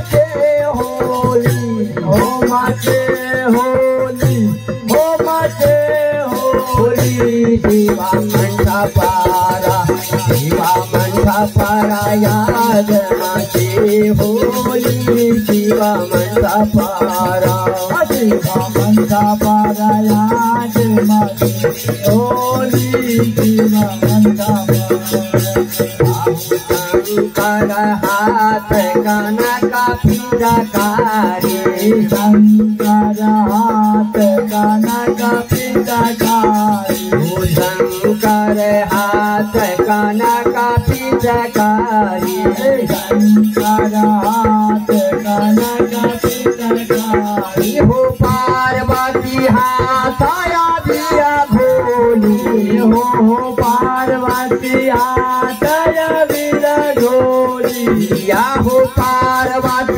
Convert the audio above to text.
মাঠে হোলি ও মাঠে হোলি ও মাঠে হোলি দিবা মন্ডা পারা দিবা মন্ডা পারা ইয়াদ মাঠে হোলি দিবা মন্ডা পারা দিবা মন্ডা পারা ইয়াদ মাঠে হোলি দিবা মন্ডা পারা पर हाथ गाना कनक पिदकारी शंकर हाथ कनक पिदकारी शंकर हाथ कनक पिदकारी शंकर हाथ कनक पिदकारी हो पार्वती हाथ आया दिया भोली हो पार्वती हाथ मैया हो पारवा